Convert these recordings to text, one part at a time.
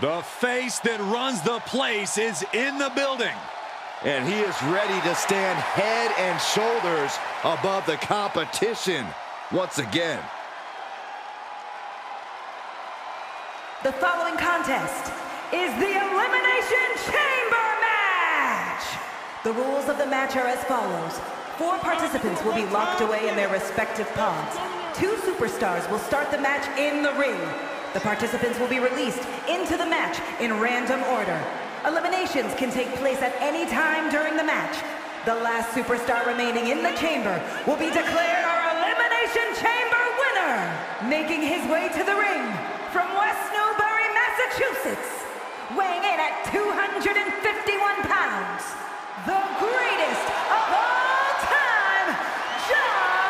The face that runs the place is in the building. And he is ready to stand head and shoulders above the competition once again. The following contest is the Elimination Chamber match. The rules of the match are as follows. Four participants will be locked away in their respective pods. Two superstars will start the match in the ring. The participants will be released into the match in random order. Eliminations can take place at any time during the match. The last superstar remaining in the chamber will be declared our Elimination Chamber winner. Making his way to the ring from West Newbury, Massachusetts, weighing in at 251 pounds, the greatest of all time, John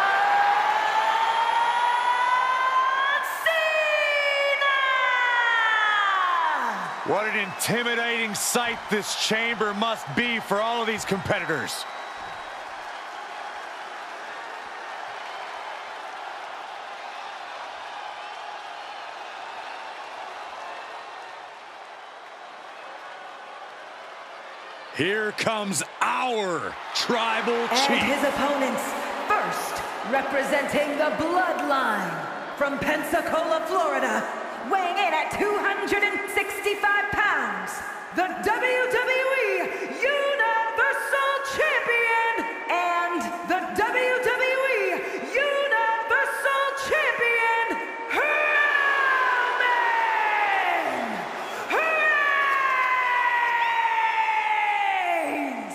Cena! What an intimidating sight this chamber must be for all of these competitors. Here comes our tribal And chief. his opponents, first, representing the Bloodline from Pensacola, Florida, weighing in at 265 pounds, the WWE Universal Champion and the WWE Universal Champion, Roman Reigns!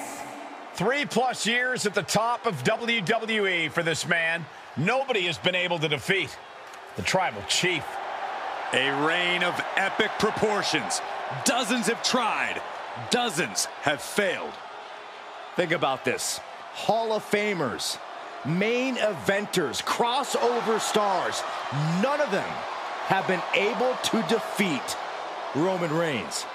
Three plus years at the top of WWE for this man. Nobody has been able to defeat the Tribal Chief. A reign of epic proportions. Dozens have tried, dozens have failed. Think about this. Hall of Famers, main eventers, crossover stars, none of them have been able to defeat Roman Reigns.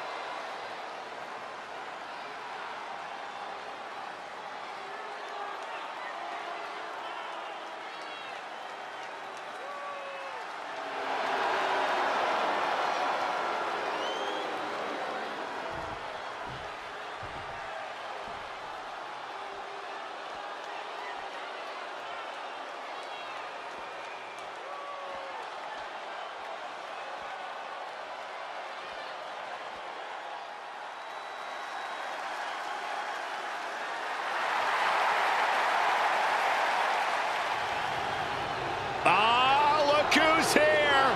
Ah, look who's here!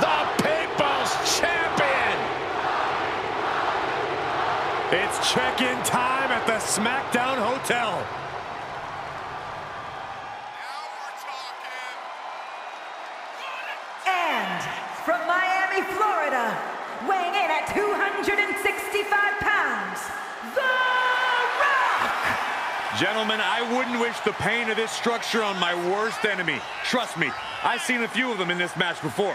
The People's Champion! It's check-in time at the SmackDown Hotel. And from Miami, Florida, weighing in at 265 pounds, The Rock! Gentlemen, I wouldn't wish the pain of this structure on my worst enemy. Trust me, I've seen a few of them in this match before.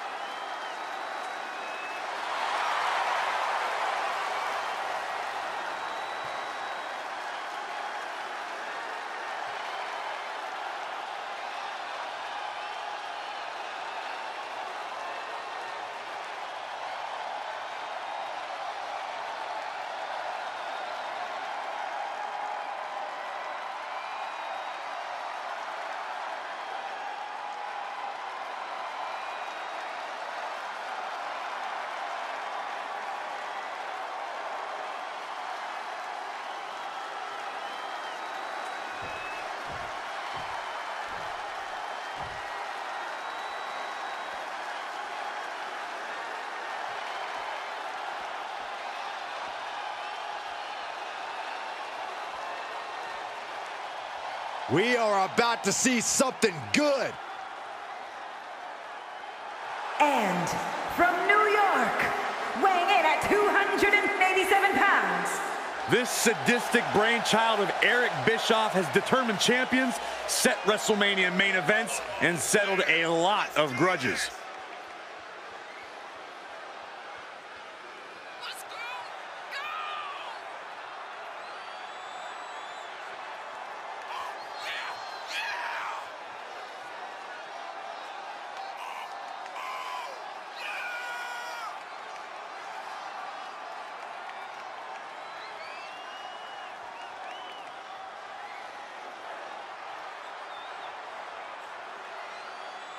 We are about to see something good. And from New York, weighing in at 287 pounds. This sadistic brainchild of Eric Bischoff has determined champions, set WrestleMania main events, and settled a lot of grudges.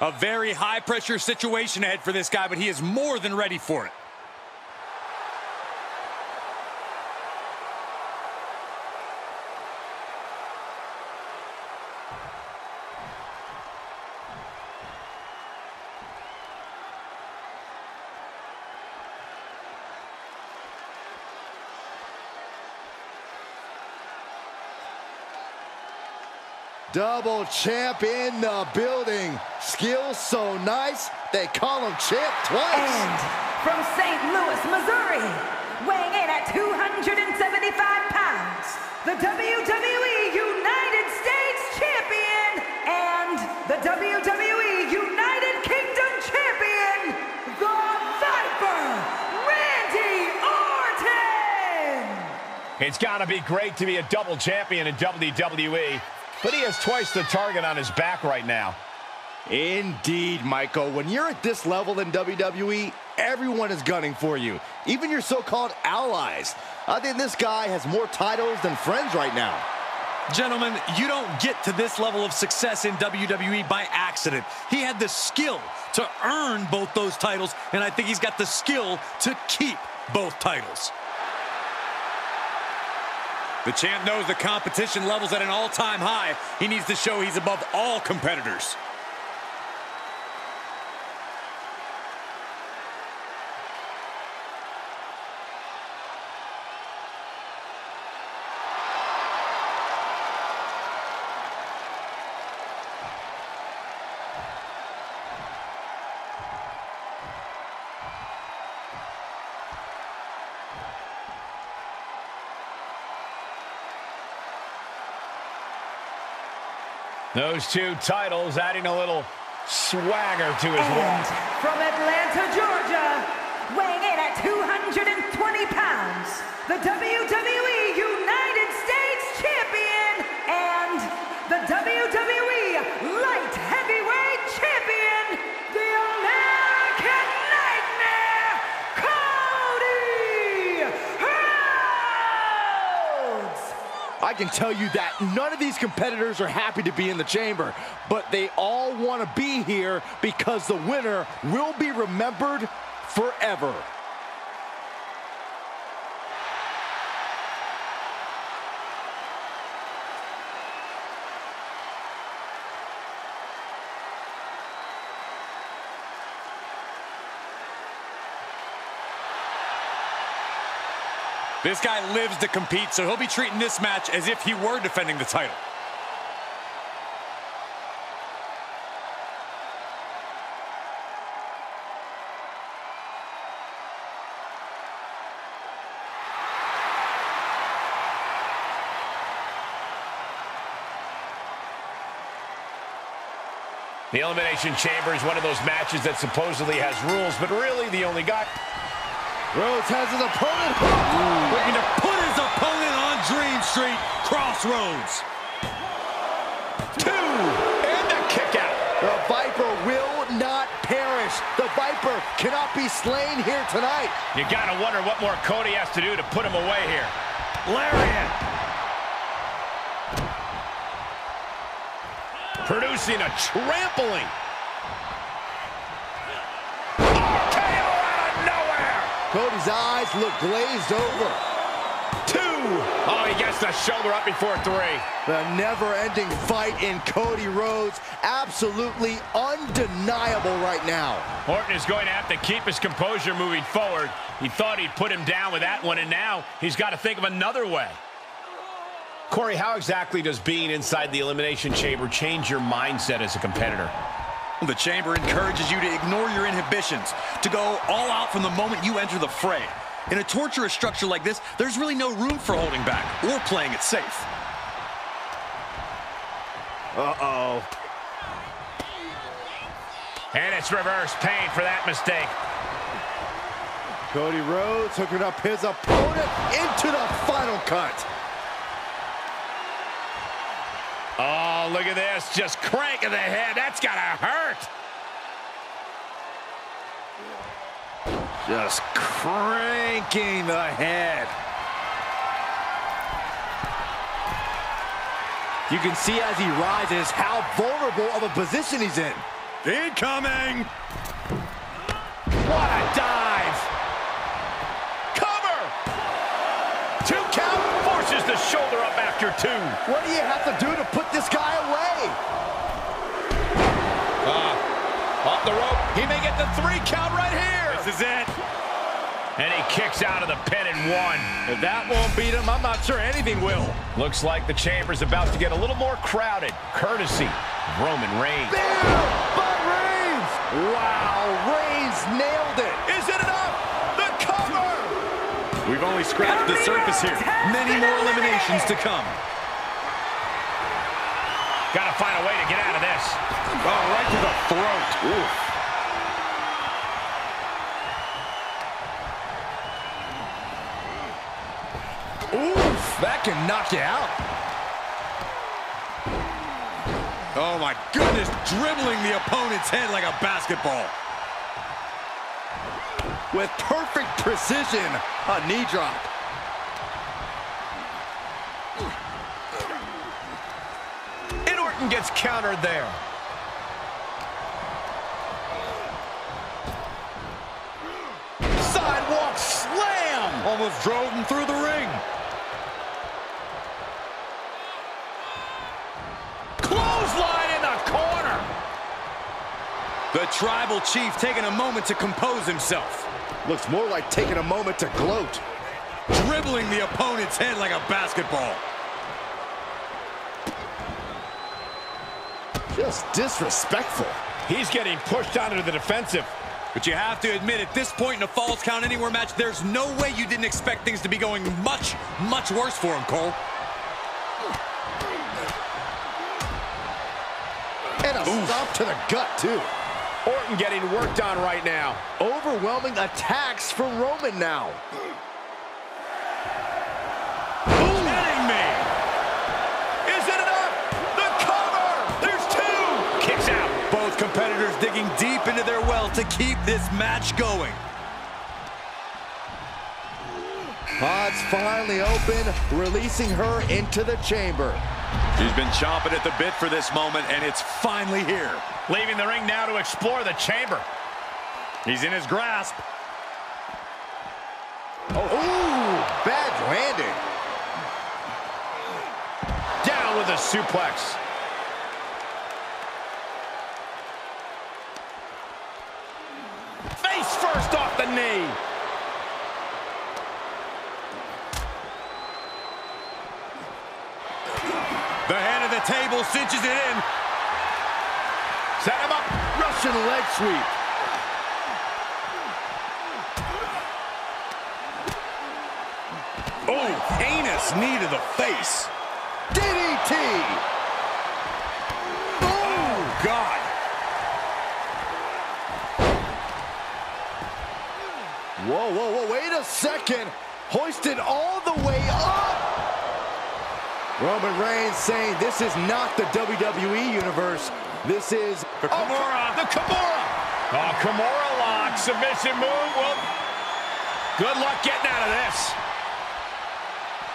A very high-pressure situation ahead for this guy, but he is more than ready for it. Double champ in the building. Skills so nice, they call him champ twice. And from St. Louis, Missouri, weighing in at 275 pounds, the WWE United States Champion and the WWE United Kingdom Champion, the Viper, Randy Orton! It's got to be great to be a double champion in WWE. But he has twice the target on his back right now. Indeed, Michael. When you're at this level in WWE, everyone is gunning for you, even your so-called allies. I think this guy has more titles than friends right now. Gentlemen, you don't get to this level of success in WWE by accident. He had the skill to earn both those titles, and I think he's got the skill to keep both titles. The champ knows the competition level's at an all-time high. He needs to show he's above all competitors. Those two titles adding a little swagger to his And walk. from Atlanta, Georgia, weighing in at 220 pounds, the WWE I can tell you that none of these competitors are happy to be in the chamber, but they all want to be here because the winner will be remembered forever. This guy lives to compete, so he'll be treating this match as if he were defending the title. The Elimination Chamber is one of those matches that supposedly has rules, but really the only guy. Rhodes has his opponent. Looking to put his opponent on Dream Street, Cross Rhodes. Two! And a kick out. The Viper will not perish. The Viper cannot be slain here tonight. You gotta wonder what more Cody has to do to put him away here. Lariat. Producing a trampling. RKO out of nowhere. Cody's eyes look glazed over. Two. Oh, he gets the shoulder up before three. The never-ending fight in Cody Rhodes, absolutely undeniable right now. Orton is going to have to keep his composure moving forward. He thought he'd put him down with that one, and now he's got to think of another way. Corey, how exactly does being inside the Elimination Chamber change your mindset as a competitor? The chamber encourages you to ignore your inhibitions, to go all out from the moment you enter the fray. In a torturous structure like this, there's really no room for holding back or playing it safe. Uh-oh. And it's reverse pain for that mistake. Cody Rhodes hooking up his opponent into the final cut. Oh, look at this. Just cranking the head. That's got to hurt. Just cranking the head. You can see as he rises how vulnerable of a position he's in. Incoming! Shoulder up after two. What do you have to do to put this guy away? Uh, off the rope. He may get the three count right here. This is it. And he kicks out of the pin and one. If that won't beat him, I'm not sure anything will. Looks like the chamber's about to get a little more crowded, courtesy of Roman Reigns. Bam! By Reigns! Wow, Reigns nailed it. Is it enough? The cover! We've only scratched the surface here. Many more eliminations to come. Got to find a way to get out of this. Oh, right to the throat. Oof. Oof, that can knock you out. Oh, my goodness. Dribbling the opponent's head like a basketball. With perfect precision, a knee drop. And Orton gets countered there. Sidewalk slam! Almost drove him through the ring. Clothesline in the corner. The tribal chief taking a moment to compose himself. Looks more like taking a moment to gloat. Dribbling the opponent's head like a basketball. Just disrespectful. He's getting pushed onto the defensive. But you have to admit, at this point in a Falls Count Anywhere match, there's no way you didn't expect things to be going much, much worse for him, Cole. And a stop to the gut, too. Orton getting worked on right now. Overwhelming attacks from Roman now. Kidding me! Is it enough? The cover! There's two! Kicks out. Both competitors digging deep into their well to keep this match going. Odds finally open, releasing her into the chamber. She's been chomping at the bit for this moment, and it's finally here. Leaving the ring now to explore the chamber. He's in his grasp. Oh, ooh, bad landing. Down with a suplex. Face first off the knee. The head of the table cinches it in. Set him up. Russian leg sweep. Oh, heinous knee to the face. DDT. Oh, God. Whoa, whoa, whoa, wait a second. Hoisted all the way. Roman Reigns saying this is not the WWE Universe. This is The oh, Kimura. The Kimura. Oh, Kimura lock. Submission move. Well, good luck getting out of this.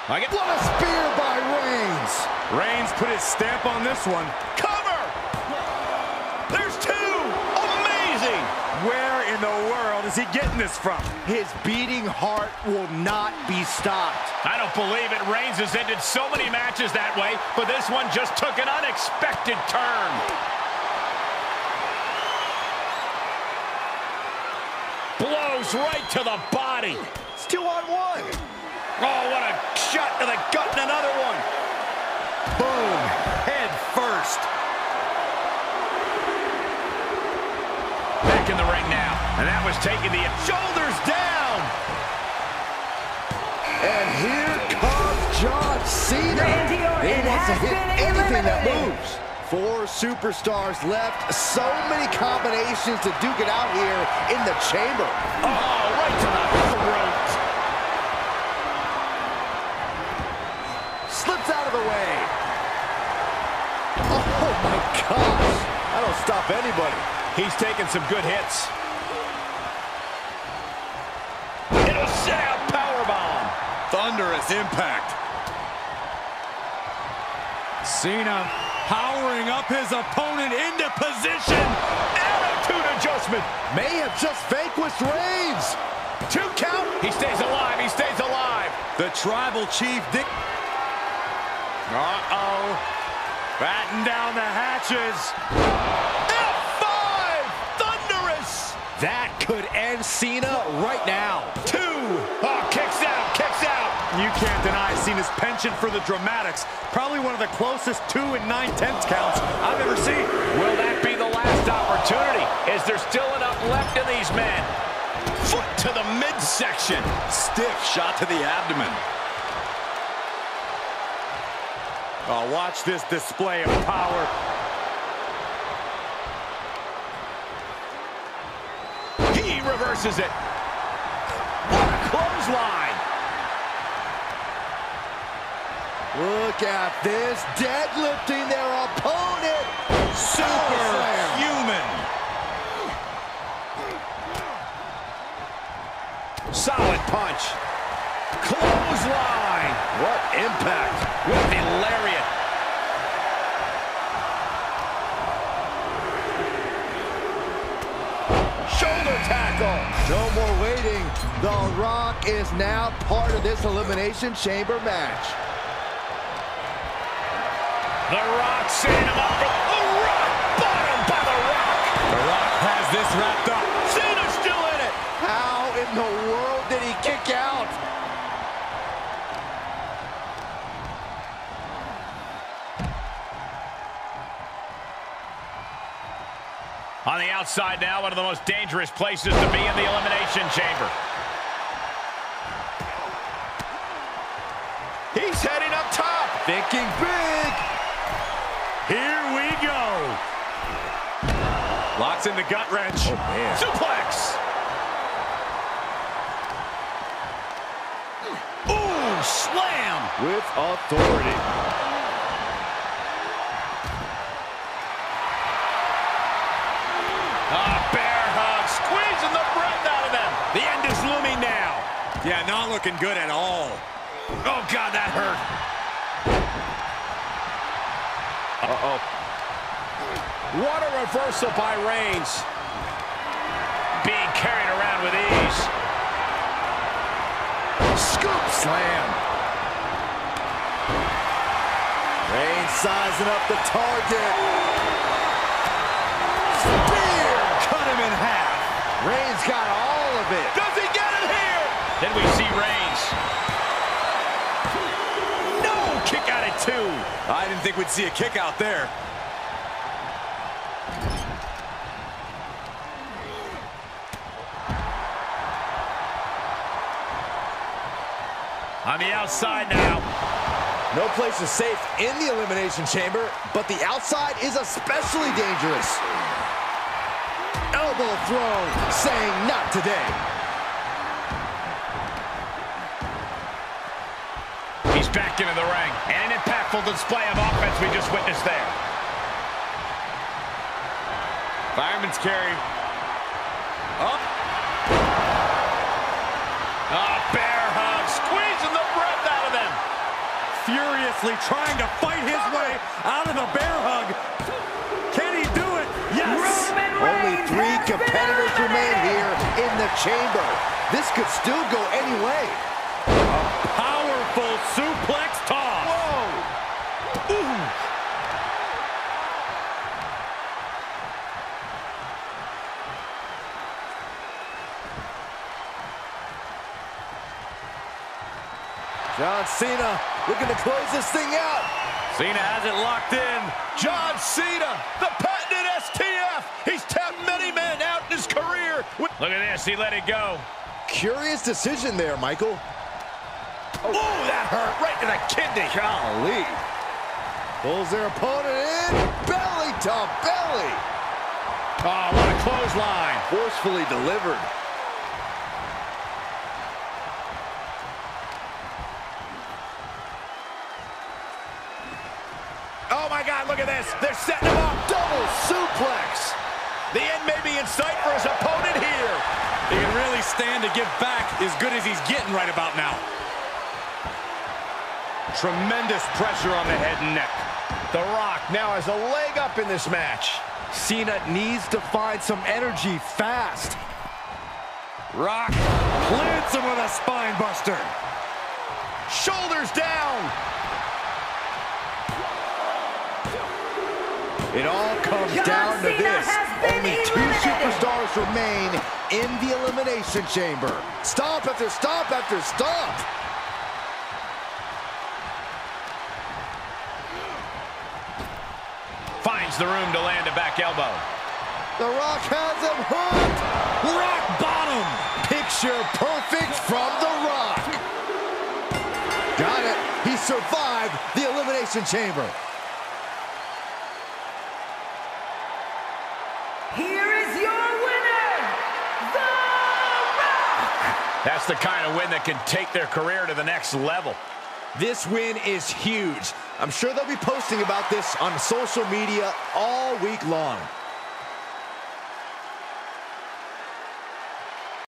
I get what a spear by Reigns. Reigns put his stamp on this one. cover. There's two. Amazing. Where in the world is he getting this from? His beating heart will not be stopped. I don't believe it. Reigns has ended so many matches that way, but this one just took an unexpected turn. Blows right to the body. It's two on one. Oh, what a shot to the gut and another one. Boom. Head first. Back in the ring now. And that was taking the shoulders down. And here comes John Cena. Randy Orton he wants to hit been anything that moves. Four superstars left. So many combinations to duke it out here in the chamber. Oh, right to the throat. Slips out of the way. Oh my gosh. I don't stop anybody. He's taking some good hits. It'll set out powerbomb. Thunderous impact. Cena powering up his opponent into position. Attitude adjustment. May have just vanquished Reigns. Two count. He stays alive. He stays alive. The tribal chief Dick. Uh-oh. Batten down the hatches. F5. Thunderous. That could end Cena right now. Two. Oh, kicks out. Kicks out. You can't deny Cena's penchant for the dramatics. Probably one of the closest two and nine tenths counts I've ever seen. Will that be the last opportunity? Is there still enough left in these men? Foot to the midsection. Stiff shot to the abdomen. Oh, watch this display of power. He reverses it. What a clothesline. Look at this, deadlifting their opponent. Superhuman. Solid punch. Clothesline. What impact. With the lariat. No more waiting. The Rock is now part of this Elimination Chamber match. The Rock setting him up for the Rock. Bottom by the Rock. The Rock has this wrapped up. Cena's still in it. How in the world did he kick out? On the outside now, one of the most dangerous places to be in the Elimination Chamber. He's heading up top. Thinking big. Here we go. Locks in the gut wrench. Oh, Man. Suplex. Ooh, slam. With authority. Yeah, not looking good at all. Oh, God, that hurt. Uh-oh. What a reversal by Reigns. Being carried around with ease. Scoop slam. Reigns sizing up the target. Spear. Cut him in half. Reigns got all of it. Does he get it here? Then we see Reigns. No, kick out at two. I didn't think we'd see a kick out there. On the outside now. No place is safe in the Elimination Chamber, but the outside is especially dangerous. Elbow thrown, saying not today. He's back into the ring. And an impactful display of offense we just witnessed there. Fireman's carry. Up. A bear hug, squeezing the breath out of them. Furiously trying to fight his way out of the bear hug. Can he do it? Yes. Roman Only three competitors remain here in the chamber. This could still go any way. Powerful suplex toss. Whoa! Ooh. John Cena looking to close this thing out. Cena has it locked in. John Cena, the patented STF. He's tapped many men out in his career. Look at this, he let it go. Curious decision there, Michael. Oh, Ooh, that hurt right in the kidney. Golly. Pulls their opponent in. Belly to belly. Oh, what a clothesline. Forcefully delivered. Oh, my God, look at this. They're setting him up. Double suplex. The end may be in sight for his opponent here. He can really stand to give back as good as he's getting right about now. Tremendous pressure on the head and neck. The Rock now has a leg up in this match. Cena needs to find some energy fast. Rock plants him with a spine buster. Shoulders down. It all comes John down to this. Only two eliminated. superstars remain in the Elimination Chamber. Stop after stop after stop. Finds the room to land a back elbow. The Rock has him hooked. Rock bottom. Picture perfect from The Rock. Got it. He survived the Elimination Chamber. Here is your winner, The Rock! That's the kind of win that can take their career to the next level. This win is huge. I'm sure they'll be posting about this on social media all week long.